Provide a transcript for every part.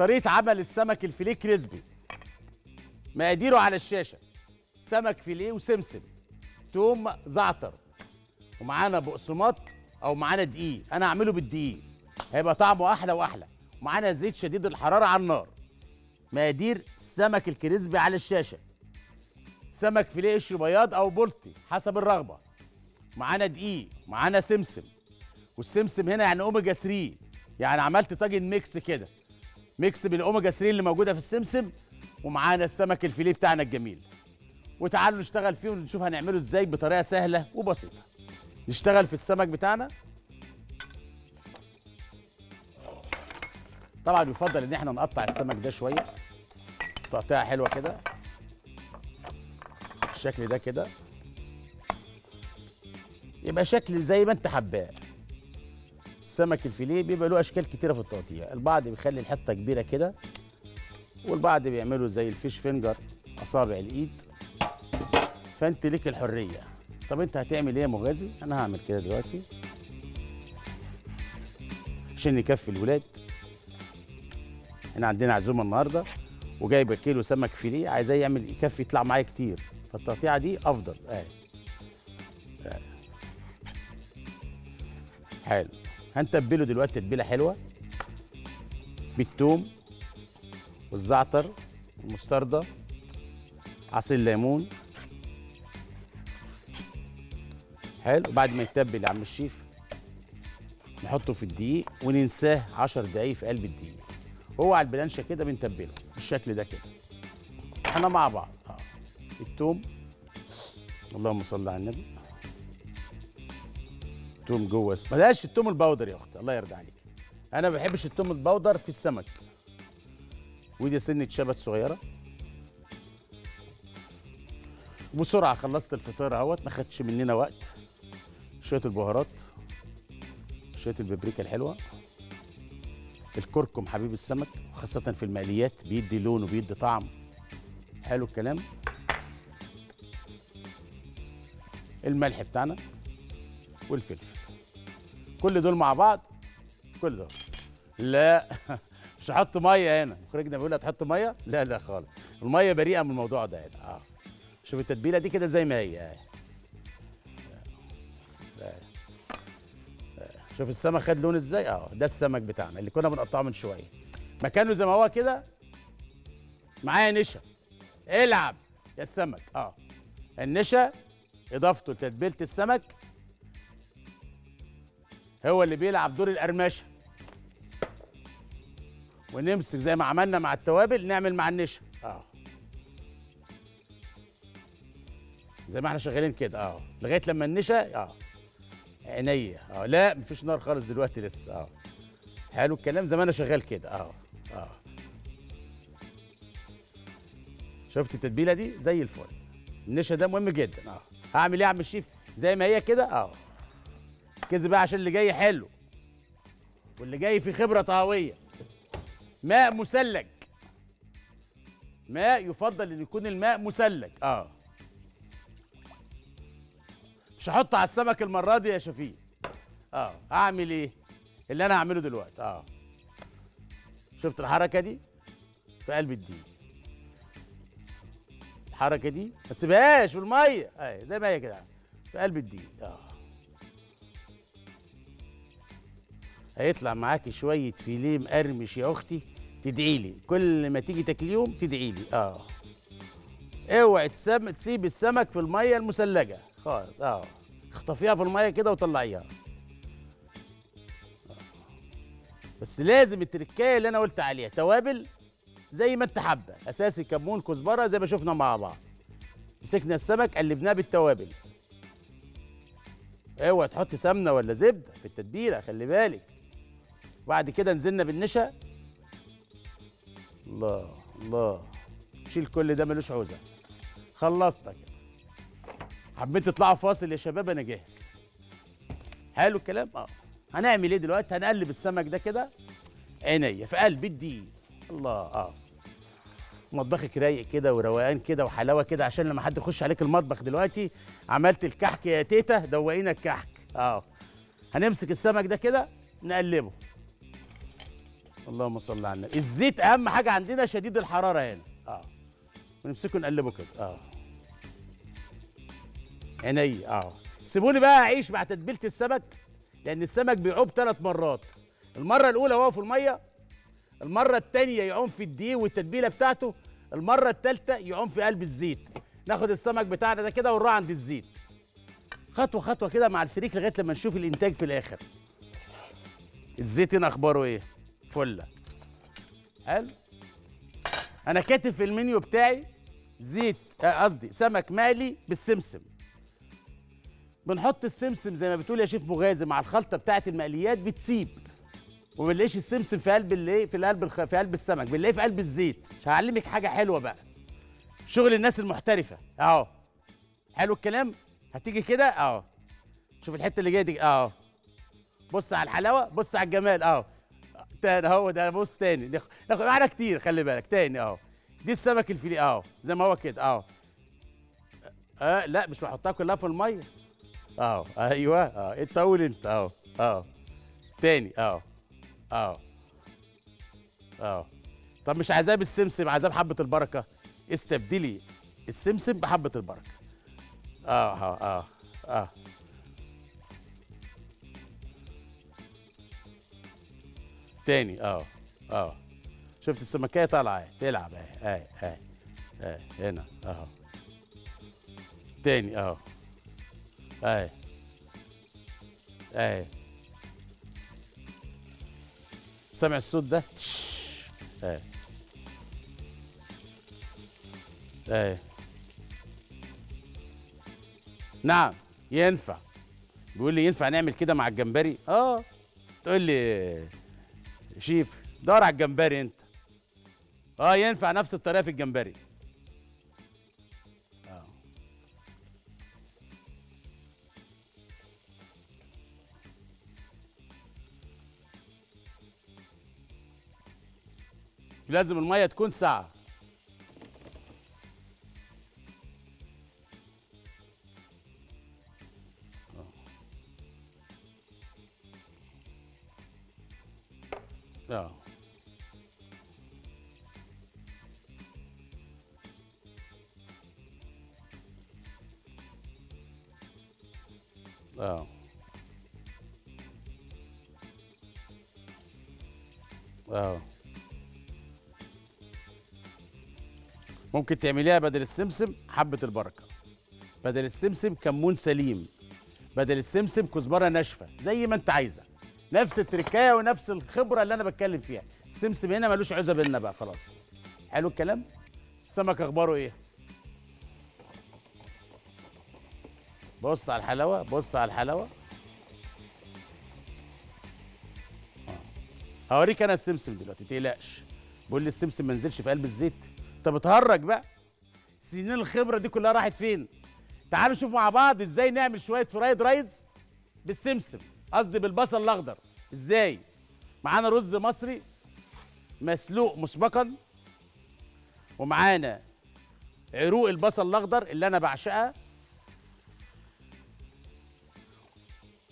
طريقة عمل السمك الفيليه كريسبي. مقاديره على الشاشة. سمك فيليه وسمسم. توم زعتر. ومعانا بقسماط أو معانا دقيق. أنا هعمله بالدقيق. هيبقى طعمه أحلى وأحلى. ومعانا زيت شديد الحرارة على النار. مقادير السمك الكريسبي على الشاشة. سمك فيليه قشر بياض أو بلطي حسب الرغبة. معانا دقيق. معانا سمسم. والسمسم هنا يعني أوميجا 3 يعني عملت طاجن mix كده. mix بالاوميجا 3 اللي موجودة في السمسم ومعانا السمك الفيليه بتاعنا الجميل. وتعالوا نشتغل فيه ونشوف هنعمله إزاي بطريقة سهلة وبسيطة. نشتغل في السمك بتاعنا. طبعا يفضل إن إحنا نقطع السمك ده شوية. تقطيعة حلوة كده. بالشكل ده كده. يبقى شكل زي ما أنت حباه. السمك الفيليه بيبقى له أشكال كتيرة في التقطيع. البعض بيخلي الحتة كبيرة كده والبعض بيعملوا زي الفيش فينجر أصابع الإيد. فأنت ليك الحرية. طب أنت هتعمل إيه يا مغازي أنا هعمل كده دلوقتي. عشان يكفي الولاد. إحنا عندنا عزومة النهارده وجايبة كيلو سمك فيليه عايزاه يعمل يكفي يطلع معايا كتير. فالتقطيعة دي أفضل. آه. هنتبله دلوقتي تتبيلة حلوة. بالثوم والزعتر والمستردة عصير ليمون حلو. بعد ما يتبل يا عم الشيف نحطه في الدقيق وننساه 10 دقايق في قلب الدقيق. هو على البلانشة كده بنتبله بالشكل ده كده. إحنا مع بعض. آه. التوم اللهم صل على النبي. توم جوه بلاش التوم البودر يا أختي الله يرضى عليك. أنا ما بحبش التوم البودر في السمك. ودي سنة شبت صغيرة. بسرعة خلصت الفطار أهوت ما خدش مننا وقت. شوية البهارات شوية البابريكا الحلوة. الكركم حبيب السمك خاصة في المقليات بيدي لون وبيدي طعم. حلو الكلام. الملح بتاعنا والفلفل. كل دول مع بعض كل دول. لا مش هحط مية هنا. مخرجنا بيقول هتحط مية؟ لا لا خالص. المية بريئة من الموضوع ده هنا. آه. شوف التتبيلة دي كده زي ما هي. آه. آه. آه. شوف السمك خد لون إزاي؟ آه. ده السمك بتاعنا اللي كنا بنقطعه من شوية. مكانه زي ما هو كده. معايا نشا. العب يا السمك. آه. النشا إضافته لتتبيلة السمك. هو اللي بيلعب دور القرمشة. ونمسك زي ما عملنا مع التوابل نعمل مع النشا. آه. زي ما إحنا شغالين كده. آه. لغاية لما النشا آه. عينيا. آه لا مفيش نار خالص دلوقتي لسه. آه. حلو الكلام زي ما أنا شغال كده. آه. آه. شفت التتبيلة دي؟ زي الفل. النشا ده مهم جدا. آه. هعمل إيه يا عم الشيف؟ زي ما هي كده؟ آه. كذا بقى عشان اللي جاي حلو. واللي جاي في خبرة طهويه ماء مسلج. ماء يفضل إن يكون الماء مسلج. آه. مش هحطه على السمك المرة دي يا شفيق. آه. هعمل إيه؟ اللي أنا هعمله دلوقتي. آه. شفت الحركة دي؟ في قلب الدين. الحركة دي؟ ما تسيبهاش في المية. اهي زي ما هي كده. في قلب الدين. آه. هيطلع معاكي شوية فيليه مقرمش يا أختي تدعي لي. كل ما تيجي تاكليهم تدعي لي. آه. اوعي تسم... تسيب السمك في المية المثلجة. خالص آه. اخطفيها في المية كده وطلعيها. بس لازم التركاية اللي أنا قلت عليها توابل زي ما أنت حابة. أساسي كمون كزبرة زي ما شفنا مع بعض. مسكنا السمك قلبناه بالتوابل. اوعى تحط سمنة ولا زبدة في التتبيلة خلي بالك. وبعد كده نزلنا بالنشا. الله الله. شيل كل ده ملوش عوزة. خلصنا كده حبيت تطلعوا فاصل يا شباب أنا جاهز. حلو الكلام؟ آه. هنعمل إيه دلوقتي؟ هنقلب السمك ده كده. عينيا في قلب الدقيق الله آه. مطبخك رايق كده وروقان كده وحلاوة كده عشان لما حد يخش عليك المطبخ دلوقتي عملت الكحك يا تيتا دوقينا الكحك. آه. هنمسك السمك ده كده نقلبه. اللهم صل على النبي. الزيت أهم حاجة عندنا شديد الحرارة هنا. آه. ونمسكه نقلبه كده. آه. عيني. آه. سيبوني بقى أعيش مع تتبيلة السمك لأن السمك بيعوم ثلاث مرات. المرة الأولى وهو في المية المرة الثانية يعوم في الدقيق والتتبيلة بتاعته المرة الثالثه يعوم في قلب الزيت. ناخد السمك بتاعنا ده كده ونروح عند الزيت. خطوة خطوة كده مع الفريك لغاية لما نشوف الإنتاج في الآخر. الزيت هنا أخباره إيه؟ فله حلو أنا كاتب في المنيو بتاعي زيت آه، قصدي سمك مقلي بالسمسم. بنحط السمسم زي ما بتقول يا شيف مغازي مع الخلطة بتاعه المقليات بتسيب. وما بنلاقيش السمسم في قلب الايه في قلب الخ... في قلب السمك بنلاقيه في قلب الزيت. مش هعلمك حاجة حلوة بقى. شغل الناس المحترفة. أهو. حلو الكلام؟ هتيجي كده؟ أهو. شوف الحتة اللي جاية دي. أهو. بص على الحلاوة بص على الجمال. أهو. تاني اهو ده بص تاني. ناخ- ناخد معانا كتير خلي بالك. تاني اهو. دي السمك الفيليه اهو زي ما هو كده اهو. آه لا مش بحطها كلها في الميه. اهو أيوه آه انت قول انت؟ اهو اهو. تاني اهو اهو اهو. طب مش عايزاه بالسمسم عايزاه بحبه البركة؟ استبدلي السمسم بحبة البركة. آه آه آه آه تاني. آه آه. شفت السمكية طالعة أهي. تلعب أهي. أهي أهي أهي. هنا أهو. تاني أهو. أهي. أهي. سامع الصوت ده. أهي. أهي. نعم ينفع. بيقول لي ينفع نعمل كده مع الجمبري؟ آه. تقول لي شيف دور على الجمبري انت. آه ينفع نفس الطريقة في الجمبري. آه. لازم المية تكون ساعه ممكن تعمليها بدل السمسم حبة البركة. بدل السمسم كمون سليم. بدل السمسم كزبرة ناشفة زي ما انت عايزة. نفس التركاية ونفس الخبرة اللي أنا بتكلم فيها. السمسم هنا ملوش عزة بينا بقى خلاص. حلو الكلام؟ السمك أخباره إيه؟ بص على الحلاوة بص على الحلاوة. آه. هوريك أنا السمسم دلوقتي تقلقش بقول لي السمسم ما نزلش في قلب الزيت. انت بتهرج بقى. سنين الخبرة دي كلها راحت فين؟ تعالوا نشوف مع بعض إزاي نعمل شوية فرايد رايز بالسمسم قصدي بالبصل الأخضر. إزاي؟ معانا رز مصري مسلوق مسبقا ومعانا عروق البصل الأخضر اللي أنا بعشقها.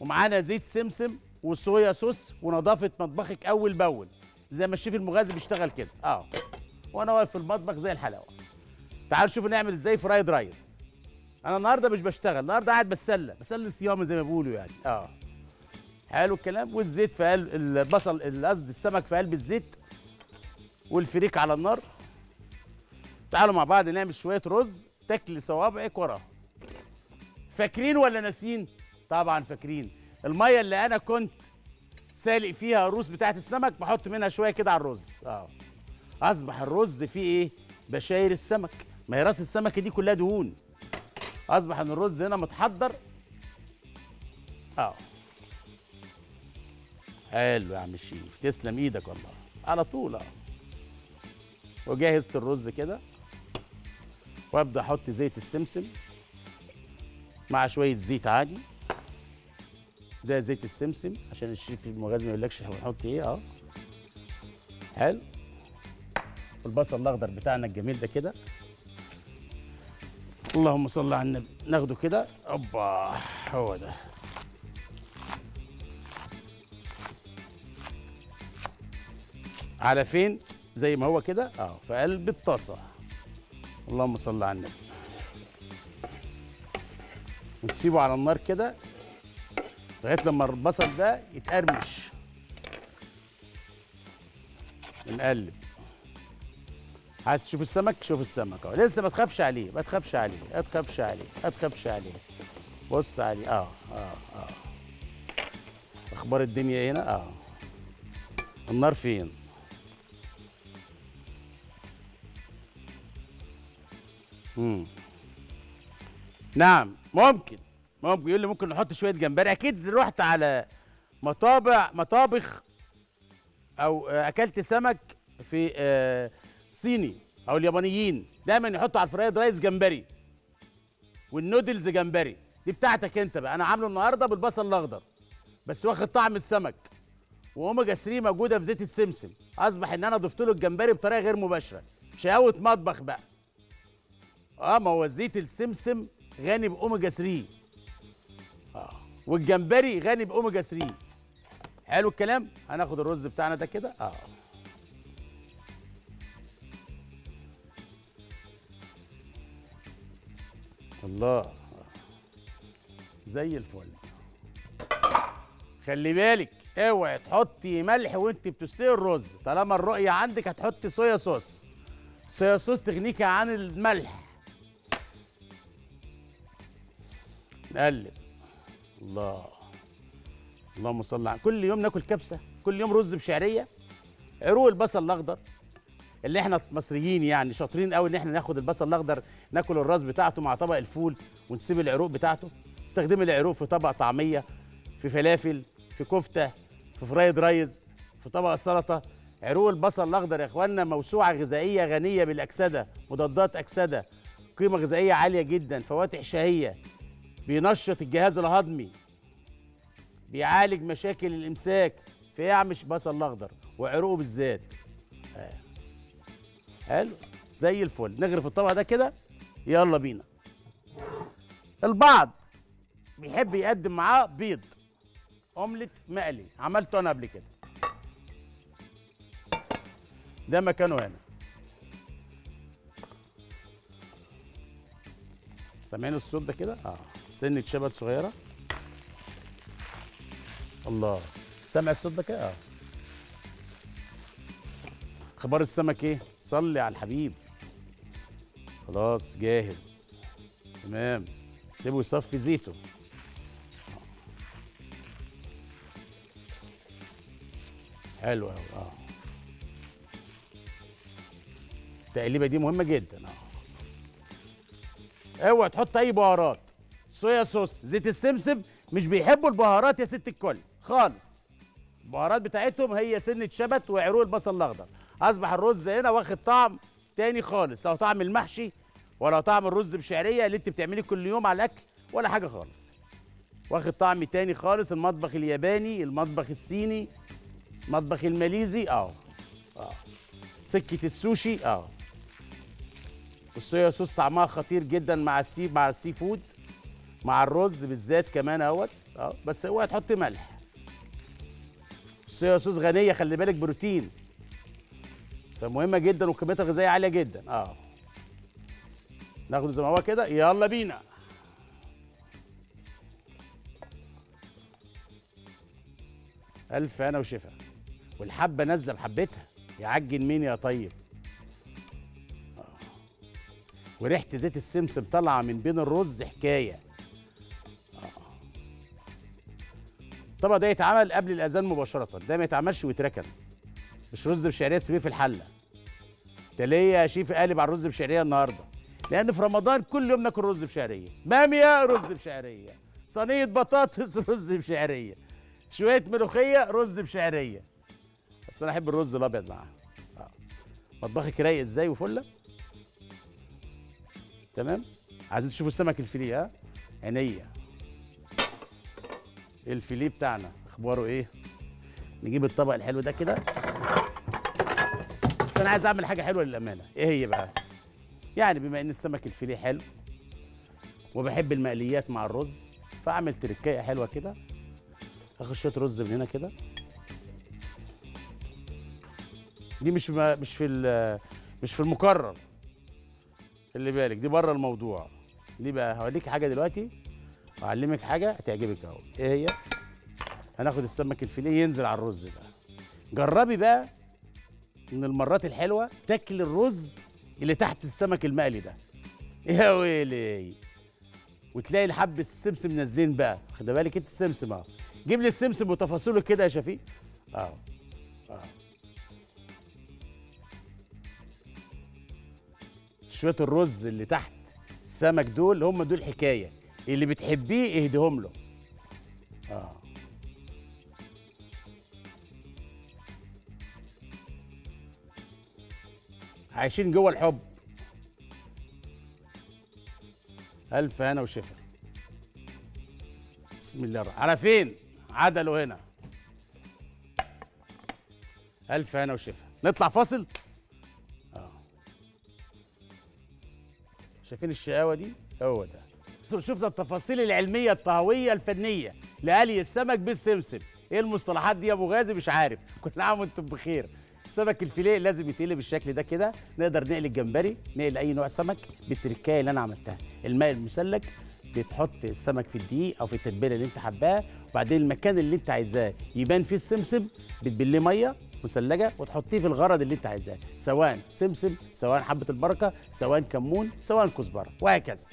ومعانا زيت سمسم وصويا صوص ونظافة مطبخك أول بأول. زي ما الشيف المغازي بيشتغل كده. آه. وأنا واقف في المطبخ زي الحلاوة. تعالوا شوفوا نعمل إزاي fried rice أنا النهارده مش بشتغل النهارده قاعد بتسلى بسلي صيامي زي ما بيقولوا يعني. آه. حلو الكلام. والزيت في قلب البصل قصدي السمك في قلب الزيت. والفريك على النار. تعالوا مع بعض نعمل شوية رز تاكل صوابعك وراه. فاكرين ولا ناسيين طبعا فاكرين. المية اللي أنا كنت سالق فيها الروس بتاعت السمك بحط منها شوية كده على الرز. آه. أصبح الرز فيه إيه؟ بشاير السمك. ما هي رأس السمكة دي كلها دهون. أصبح إن الرز هنا متحضر. آه. حلو يا عم الشيف. تسلم إيدك والله. على طول آه. وجهزت الرز كده. وأبدأ أحط زيت السمسم مع شوية زيت عادي. ده زيت السمسم عشان الشيف المغازي ما يقولكش بنحط إيه آه. حلو. البصل الأخضر بتاعنا الجميل ده كده. اللهم صل على النبي. ناخده كده. أوبا هو ده. على فين؟ زي ما هو كده. آه في قلب الطاسة. اللهم صل على النبي. ونسيبه على النار كده لغاية لما البصل ده يتقرمش. نقلب عايز تشوف السمك؟ شوف السمك أهو. لسه ما تخافش عليه ما تخافش عليه ما تخافش عليه ما تخافش عليه. بص عليه. آه آه آه. أخبار الدنيا هنا؟ آه. النار فين؟ مم. نعم ممكن ممكن. يقول لي ممكن نحط شوية جمبري. أكيد رحت على مطابع مطابخ أو أكلت سمك في آه، صيني أو اليابانيين دايما يحطوا على الفرايد رايس جمبري والنودلز جمبري. دي بتاعتك أنت بقى. أنا عامله النهارده بالبصل الأخضر بس واخد طعم السمك. واوميجا 3 موجودة في زيت السمسم. أصبح إن أنا ضفت له الجمبري بطريقة غير مباشرة. شقاوه مطبخ بقى. آه ما هو زيت السمسم غني باوميجا 3 آه والجمبري غني باوميجا 3 حلو الكلام؟ هناخد الرز بتاعنا ده كده. آه. الله. زي الفل. خلي بالك اوعي تحطي ملح وانت بتسلقي الرز. طالما الرؤية عندك هتحطي صويا صوص. صويا صوص تغنيكي عن الملح. نقلب. الله. اللهم صل على كل يوم ناكل كبسة كل يوم رز بشعرية. عروق البصل الأخضر. اللي إحنا مصريين يعني شاطرين قوي ان إحنا ناخد البصل الاخضر ناكل الراس بتاعته مع طبق الفول ونسيب العروق بتاعته. استخدمي العروق في طبق طعمية في فلافل في كفتة في فرايد رايز في طبق السلطة. عروق البصل الاخضر يا اخوانا موسوعة غذائية غنية بالأكسدة مضادات أكسدة قيمة غذائية عالية جدا فواتح شهية بينشط الجهاز الهضمي بيعالج مشاكل الإمساك في إيه يا عم بصل الأخضر وعروقه بالذات. آه. حلو. زي الفل. نغرف الطبق ده كده. يلا بينا. البعض بيحب يقدم معاه بيض. أومليت مقلي. عملته أنا قبل كده. ده مكانه هنا. سامعين الصوت ده كده؟ آه. سنة شبت صغيرة. الله. سامع الصوت ده كده؟ آه. أخبار السمك إيه؟ صلي على الحبيب. خلاص جاهز. تمام. سيبه يصفي زيته. حلو قوي آه. التقليبة دي مهمة جدا آه. اوعى تحط أي بهارات. صويا صوص زيت السمسم. مش بيحبوا البهارات يا ست الكل. خالص. البهارات بتاعتهم هي سنة شبت وعروق البصل الأخضر. اصبح الرز هنا واخد طعم تاني خالص. لا طعم المحشي ولا طعم الرز بشعرية اللي انت بتعمليه كل يوم على الأكل ولا حاجة خالص. واخد طعم تاني خالص المطبخ الياباني المطبخ الصيني المطبخ الماليزي آه آه. سكة السوشي آه. الصويا صوص طعمها خطير جدا مع ال sea مع ال seafood مع الرز بالذات كمان أهوت آه. بس اوعى تحط ملح. الصويا صوص غنية خلي بالك بروتين. فمهمة جدا وقيمتها الغذائية عالية جدا. آه. ناخده زي ما هو كده. يلا بينا. ألف أنا وشفا. والحبة نازلة بحبتها. يعجن مين يا طيب؟ آه. وريحة زيت السمسم طالعة من بين الرز حكاية. آه. الطبق ده يتعمل قبل الأذان مباشرة. ده ما يتعملش ويتركن. مش رز بشعرية تسيبيه في الحلة. انت ليه يا شيف قالب على الرز بشعرية النهارده؟ لأن في رمضان كل يوم ناكل رز بشعرية. باميه رز بشعرية؟ صينية بطاطس رز بشعرية. شوية ملوخية رز بشعرية. بس أنا أحب الرز الأبيض معاها. آه. مطبخك رايق إزاي وفلة؟ تمام؟ عايزين تشوفوا السمك الفيليه ها؟ عينيا. الفيليه بتاعنا؟ أخباره إيه؟ نجيب الطبق الحلو ده كده. بس أنا عايز اعمل حاجة حلوة للأمانة. إيه هي بقى؟ يعني بما إن السمك الفيليه حلو وبحب المقليات مع الرز فأعمل تركاية حلوة كده. آخد شوية رز من هنا كده. دي مش ما مش في مش في المكرر. خلي بالك دي بره الموضوع. دي بقى؟ هوريك حاجة دلوقتي هعلمك حاجة هتعجبك اهو إيه هي؟ هناخد السمك الفيليه ينزل على الرز بقى جربي بقى من المرات الحلوة تاكل الرز اللي تحت السمك المقلي ده. يا ويلي. وتلاقي حبه السمسم نازلين بقى. خد بالك انت السمسم اهو. جيب لي السمسم وتفاصيله كده يا شفيق. آه آه شوية الرز اللي تحت السمك دول هم دول حكاية. اللي بتحبيه اهديهم له. آه عايشين جوه الحب. ألف هنا وشفا. بسم الله الرحمن على فين؟ عدلوا هنا. ألف هنا وشفا. نطلع فاصل؟ آه. شايفين الشقاوة دي؟ هو ده. شفنا التفاصيل العلمية الطهوية الفنية لقلي السمك بالسمسم. إيه المصطلحات دي يا أبو غازي؟ مش عارف. كل عام وأنتم بخير. السمك الفيليه لازم يتقلي بالشكل ده كده. نقدر نقلي الجمبري نقلي أي نوع سمك بالتركاية اللي أنا عملتها. الماء المسلك بتحط السمك في الدقيق أو في التتبيلة اللي أنت حباها. وبعدين المكان اللي أنت عايزاه يبان فيه السمسم بتبليه مية مثلجه وتحطيه في الغرض اللي أنت عايزاه. سواء سمسم سواء حبة البركة سواء كمون سواء كزبرة وهكذا.